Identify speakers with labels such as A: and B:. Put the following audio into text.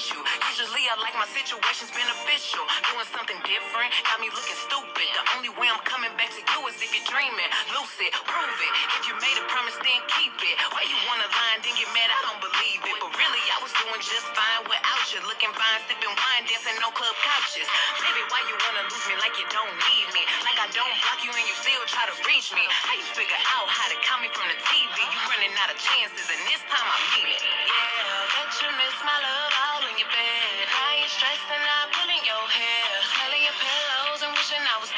A: with you.
B: Usually I like my situations beneficial. Doing something different got me looking stupid. The only way I'm coming back to you is if you're dreaming. Lucid, prove it. If you made a promise, then keep it. Why you wanna lie and then get mad? I don't believe it. But really, I was doing just fine without you. Looking fine, sipping wine, dancing on club couches. Baby, why you wanna lose me like you don't need me? Like I don't block you and you still try to reach me. How you figure out how to call me from the TV? You running out of chances, and this time I I was